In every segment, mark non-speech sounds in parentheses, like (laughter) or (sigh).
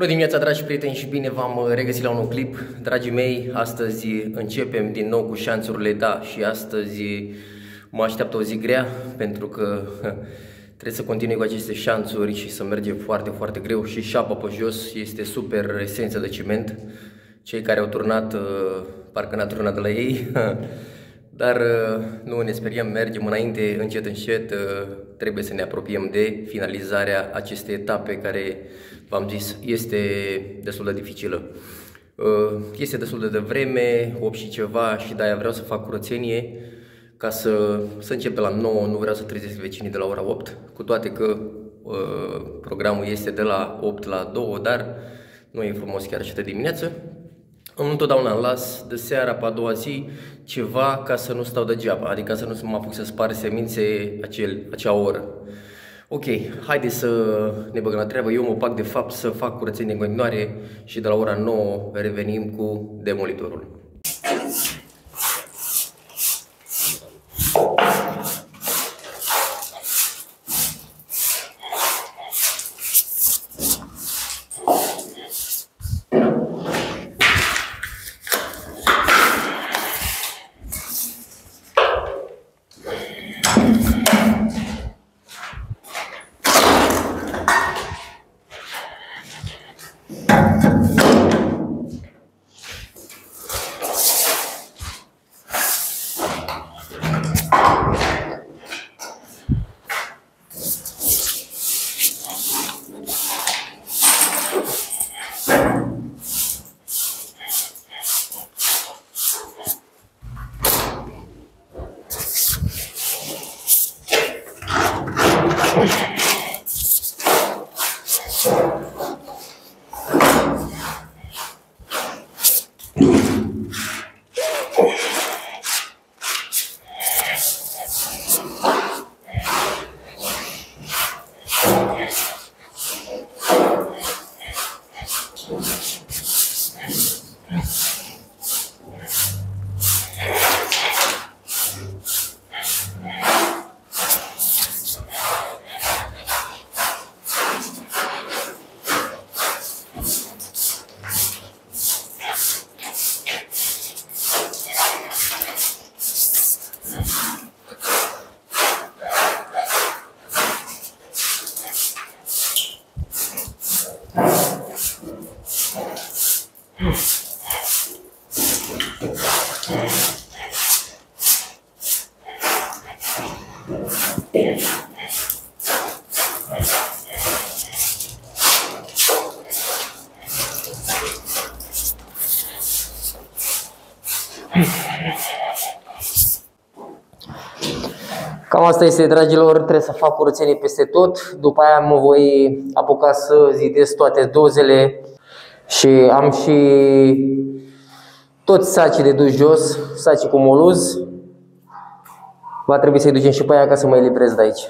Bună dimineața, dragi prieteni, și bine v-am uh, regăsit la un clip. Dragii mei, astăzi începem din nou cu șanțurile, da, și astăzi mă așteaptă o zi grea, pentru că (laughs) trebuie să continui cu aceste șanțuri și să merge foarte, foarte greu și șapa pe jos este super esență de ciment. Cei care au turnat, uh, parcă n-a turnat de la ei, (laughs) dar uh, nu ne speriem, mergem înainte, încet, încet, trebuie să ne apropiem de finalizarea acestei etape care v-am zis, este destul de dificilă. Uh, este destul de devreme, 8 și ceva și de-aia vreau să fac curățenie ca să, să încep de la 9, nu vreau să trezesc vecinii de la ora 8, cu toate că uh, programul este de la 8 la 2, dar nu e frumos chiar așa de dimineață. Întotdeauna îmi las de seara pe a doua zi ceva ca să nu stau degeaba, adică să nu mă apuc să spar semințe acel, acea oră. Ok, haideți să ne băgăm la treabă. Eu mă pac de fapt să fac curățenie în continuare și de la ora 9 revenim cu demolitorul. Cam asta este, dragilor, trebuie să fac curățenie peste tot. După aia mă voi apuca să zidez toate dozele și am și toți sacii de dus jos, sacii cu moluz. Va trebui să-i ducem și pe aia ca să mă eliberez de aici.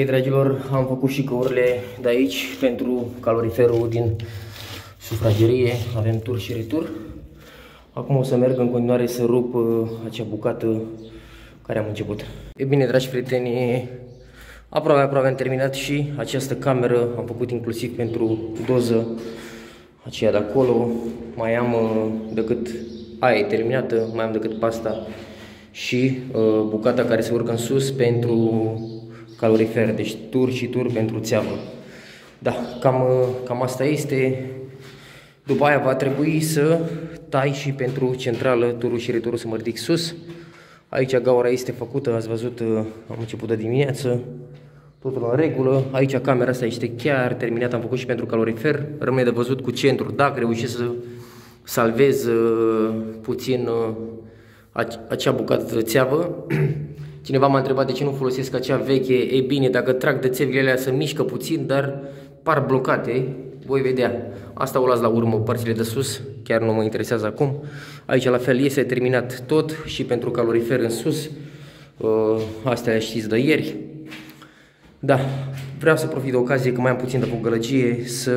Ok, dragilor, am făcut și căurile de aici pentru caloriferul din sufragerie. Avem tur și retur. Acum o să merg în continuare să rup uh, acea bucată care am început. E bine, dragi prieteni, aproape, aproape am terminat și această cameră am făcut inclusiv pentru doză aceea de acolo. Mai am uh, decât aia e terminată, mai am decât pasta și uh, bucata care se urcă în sus pentru calorifer, deci tur și tur pentru țeavă. Da, cam, cam asta este. După aia va trebui să tai și pentru centrală turul și returul să mă ridic sus. Aici gaura este făcută, ați văzut, am început de dimineață, totul în regulă. Aici camera asta este chiar terminată, am făcut și pentru calorifer. Rămâne de văzut cu centru, dacă reușesc să salvez uh, puțin uh, acea bucată de țeavă. (clears throat) Cineva m-a întrebat de ce nu folosesc acea veche. E bine, dacă trag de țevile alea să mișcă puțin, dar par blocate. Voi vedea. Asta o las la urmă, părțile de sus, chiar nu mă interesează acum. Aici la fel este terminat tot și pentru calorifer în sus. Uh, astea le știți de ieri. Da, vreau să profit de ocazie că mai am puțin de gălăgie să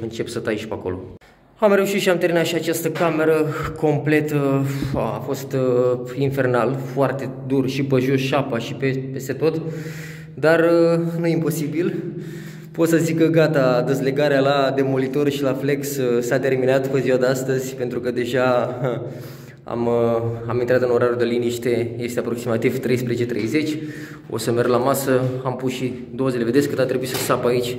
încep să tai și pe acolo. Am reușit și am terminat și această cameră complet, a fost uh, infernal, foarte dur și pe jos șapa și pe, peste tot, dar uh, nu e imposibil. Pot să zic că gata, dezlegarea la demolitor și la flex uh, s-a terminat pe ziua de astăzi, pentru că deja am, am intrat în orarul de liniște, este aproximativ 13.30, o să merg la masă, am pus și dozele, vedeți cât a trebuit să sap aici.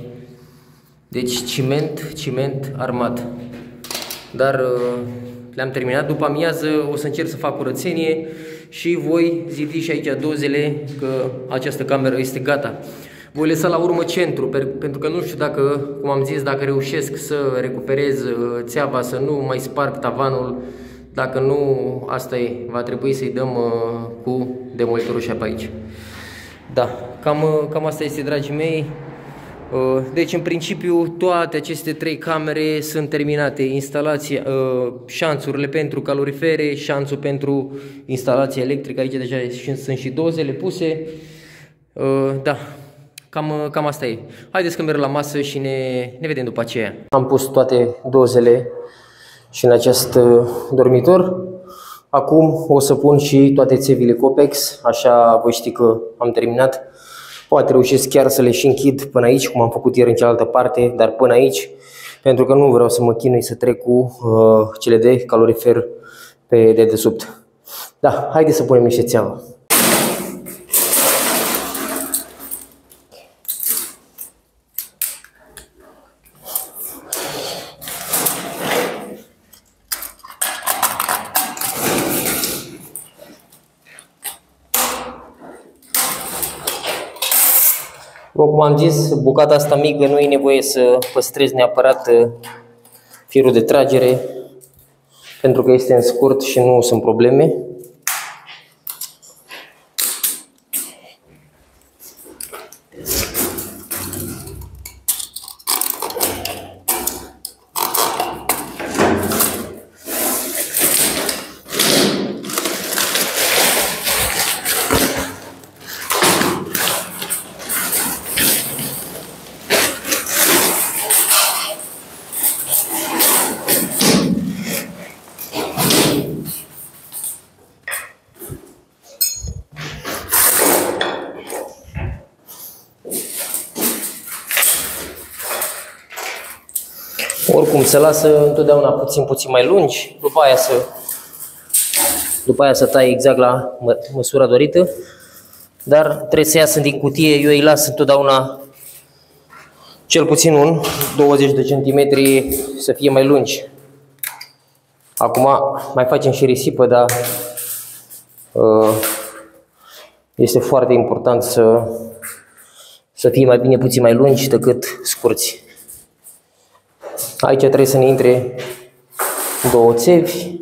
Deci ciment, ciment armat dar uh, le-am terminat. După amiază o să încerc să fac curățenie și voi zidi și aici dozele că această cameră este gata. Voi lăsa la urmă centru, pentru că nu știu dacă, cum am zis, dacă reușesc să recuperez uh, țeava, să nu mai sparg tavanul, dacă nu, asta e, va trebui să-i dăm uh, cu demolitorul și pe aici. Da, cam, cam asta este, dragii mei. Uh, deci, în principiu, toate aceste trei camere sunt terminate. Instalația, uh, șanțurile pentru calorifere, șanțul pentru instalația electrică, aici deja sunt și dozele puse. Uh, da, cam, cam asta e. Haideți că merg la masă și ne, ne vedem după aceea. Am pus toate dozele și în acest dormitor. Acum o să pun și toate țevile Copex, așa voi ști că am terminat. Poate reușesc chiar să le și închid până aici, cum am făcut ieri în cealaltă parte, dar până aici, pentru că nu vreau să mă chinui să trec cu uh, cele de calorifer pe dedesubt. Da, haideți să punem niște țeavă. După cum am zis, bucata asta mică nu e nevoie să păstrezi neapărat uh, firul de tragere pentru că este în scurt și nu sunt probleme. Oricum se lasă întotdeauna puțin puțin mai lungi, după aia să după aia să tai exact la mă, măsura dorită, dar trebuie să iasă din cutie, eu îi las întotdeauna cel puțin un 20 de centimetri să fie mai lungi. Acum mai facem și risipă, dar uh, este foarte important să, să fie mai bine puțin mai lungi decât scurți. Aici trebuie să ne intre două țevi.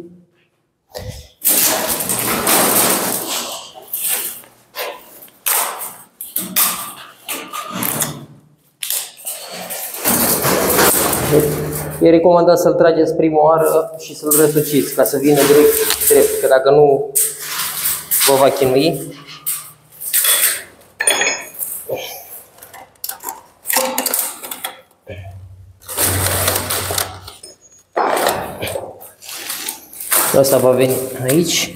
E recomandat să-l trageți prima oară și să-l răsuciți ca să vină direct drept, că dacă nu vă va chinui. Asta va veni aici.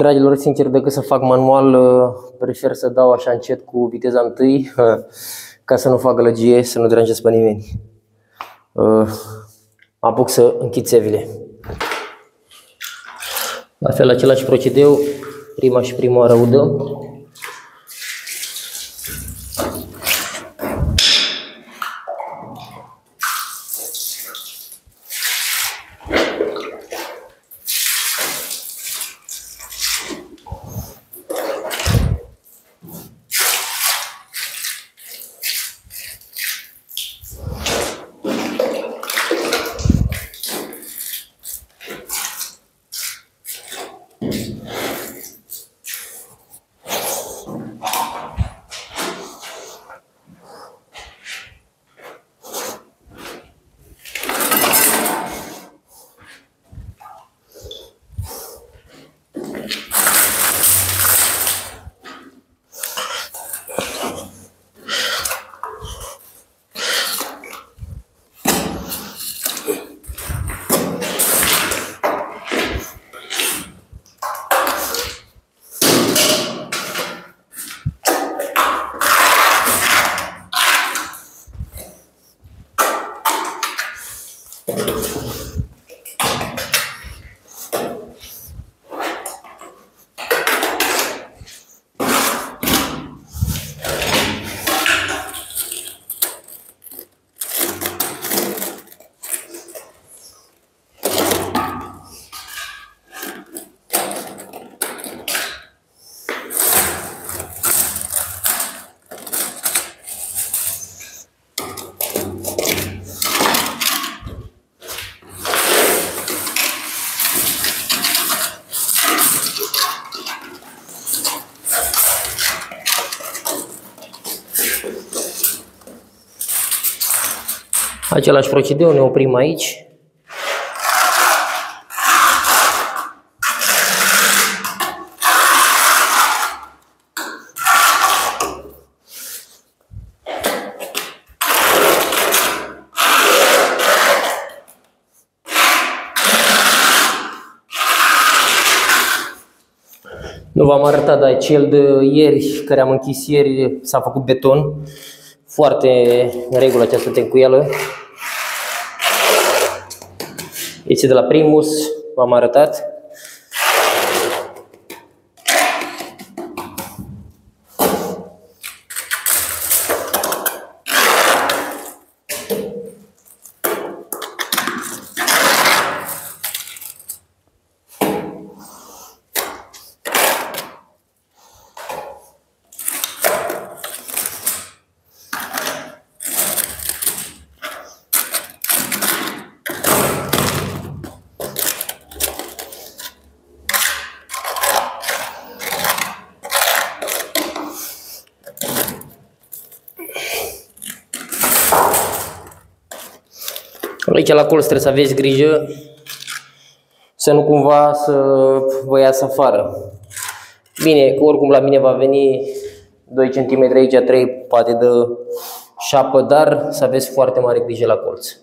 Dragilor, sincer, decât să fac manual, uh, prefer să dau așa încet cu viteza întâi, ca să nu fac gălăgie, să nu deranjez pe nimeni. Uh, apuc să închid țevile. La fel, același procedeu, prima și prima oară Același procedeu, ne oprim aici. Nu v-am arătat, dar cel de ieri, care am închis ieri, s-a făcut beton. Foarte în regulă această tencuială. Este de la Primus, v-am arătat. Aici la colț trebuie să aveți grijă să nu cumva să vă iasă afară. Bine, că oricum la mine va veni 2 cm aici, 3 poate de șapă, dar să aveți foarte mare grijă la colț.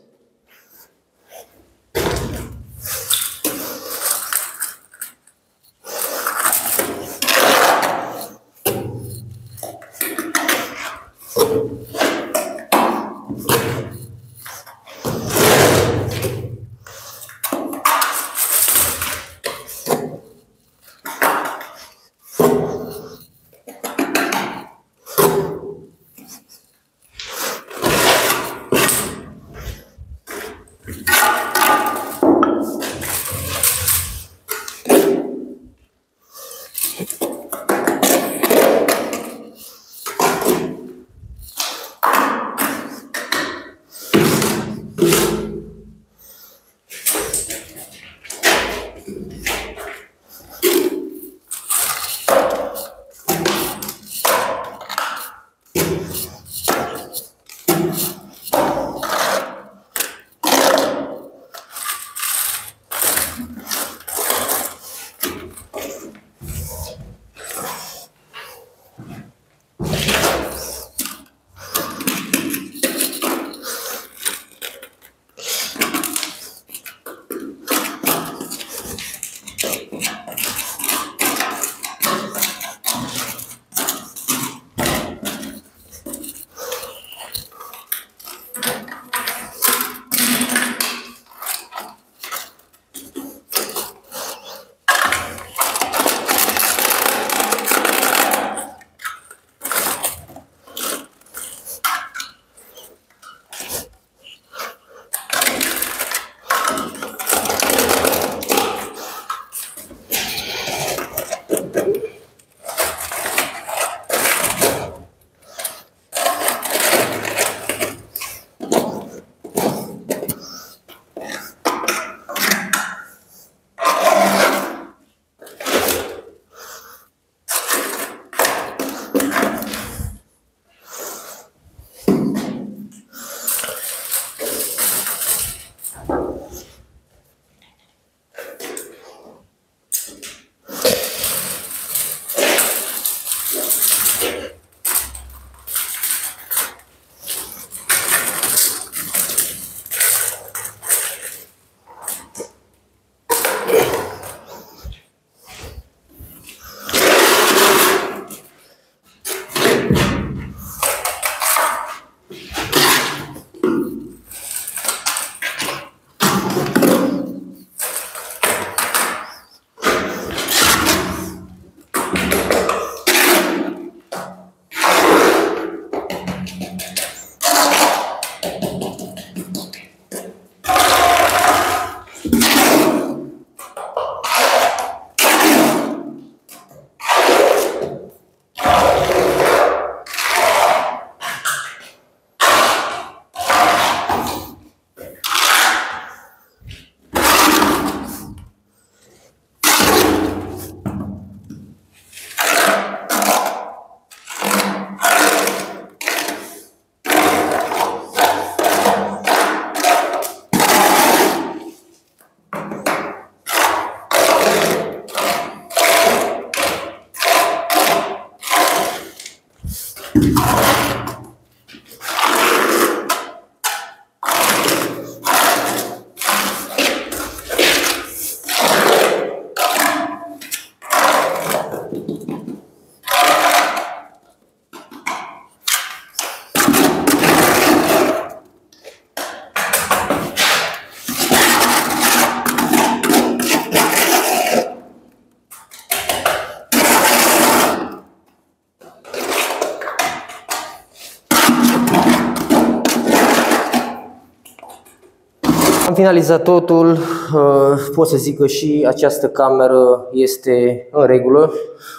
Am finalizat totul, uh, pot să zic că și această cameră este în regulă.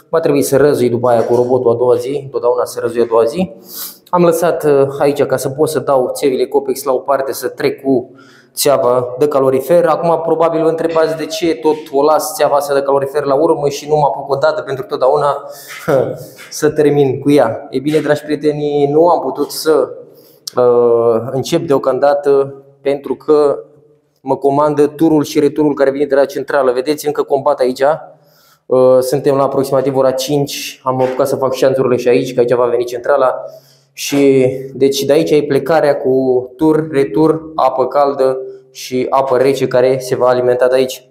Va trebui să răzui după aia cu robotul a doua zi, întotdeauna să răzui a doua zi. Am lăsat uh, aici ca să pot să dau țevile Copex la o parte, să trec cu țeava de calorifer. Acum probabil vă întrebați de ce tot o las țeava asta de calorifer la urmă și nu mă apuc o dată pentru totdeauna să termin cu ea. E bine, dragi prieteni, nu am putut să uh, încep deocamdată pentru că mă comandă turul și returul care vine de la centrală. Vedeți, încă combat aici. Uh, suntem la aproximativ ora 5. Am apucat să fac șanțurile și aici, că aici va veni centrala. Și deci de aici e plecarea cu tur, retur, apă caldă și apă rece care se va alimenta de aici.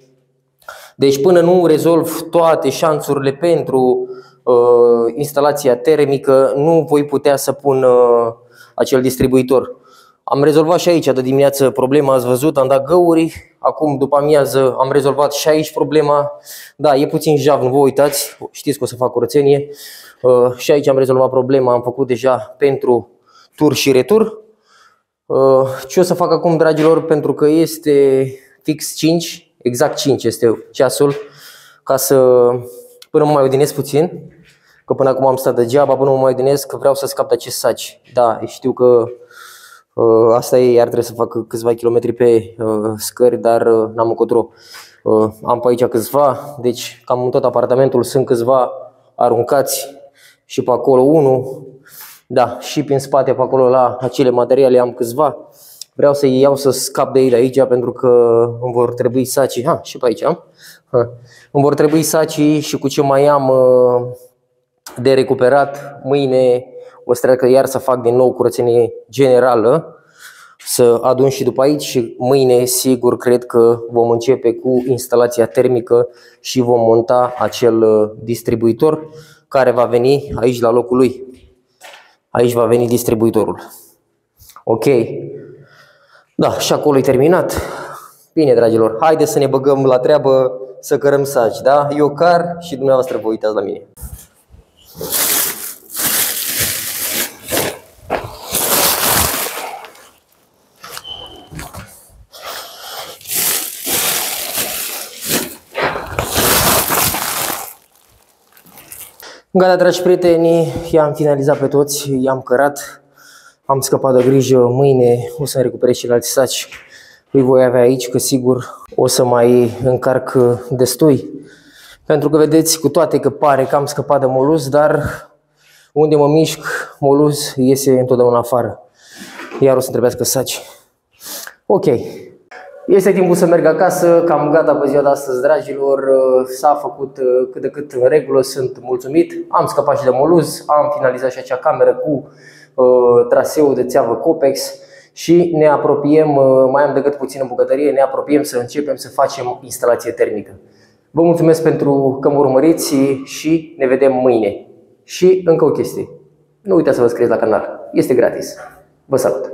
Deci până nu rezolv toate șanțurile pentru uh, instalația termică, nu voi putea să pun uh, acel distribuitor. Am rezolvat și aici de dimineață problema, ați văzut, am dat găuri, acum după amiază am rezolvat și aici problema. Da, e puțin jav, nu vă uitați, știți că o să fac curățenie. Uh, și aici am rezolvat problema, am făcut deja pentru tur și retur. Uh, ce o să fac acum, dragilor, pentru că este fix 5, exact 5 este ceasul, ca să, până mă mai odinesc puțin, că până acum am stat degeaba, până mă mai odinesc, vreau să scap de acest saci. Da, știu că Uh, asta e, iar trebuie să fac câțiva kilometri pe uh, scări, dar uh, n-am încotro. Am pe aici câțiva, deci cam în tot apartamentul sunt câțiva aruncați și pe acolo unul. Da, și prin spate pe acolo la acele materiale am câțiva. Vreau să iau să scap de ei aici pentru că îmi vor trebui saci. Ha, și pe aici am. Ha. Îmi vor trebui saci și cu ce mai am de recuperat mâine o să treacă iar să fac din nou curățenie generală, să adun și după aici și mâine sigur cred că vom începe cu instalația termică și vom monta acel uh, distribuitor care va veni aici la locul lui. Aici va veni distribuitorul. Ok. Da, și acolo e terminat. Bine, dragilor, haideți să ne băgăm la treabă să cărăm saci, da? Eu car și dumneavoastră vă uitați la mine. Gata, dragi prieteni, i-am finalizat pe toți, i-am cărat, am scăpat de grijă, mâine o să recuperez și la alți saci. Îi voi avea aici, că sigur o să mai încarc destui. Pentru că vedeți, cu toate că pare că am scăpat de moluz, dar unde mă mișc, moluz iese întotdeauna afară. Iar o să trebuiască saci. Ok, este timpul să merg acasă, cam gata pe ziua de astăzi, dragilor. S-a făcut uh, cât de cât în regulă, sunt mulțumit. Am scăpat și de moluz, am finalizat și acea cameră cu uh, traseul de țeavă Copex și ne apropiem, uh, mai am decât puțin în bucătărie, ne apropiem să începem să facem instalație termică. Vă mulțumesc pentru că mă urmăriți și ne vedem mâine. Și încă o chestie. Nu uitați să vă scrieți la canal. Este gratis. Vă salut!